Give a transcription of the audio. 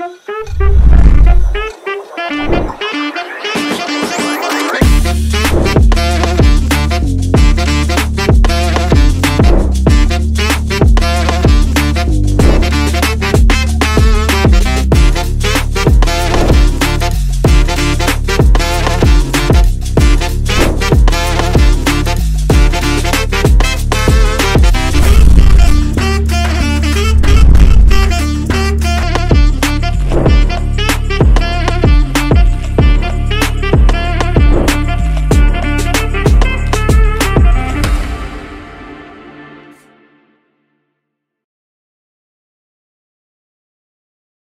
Gracias.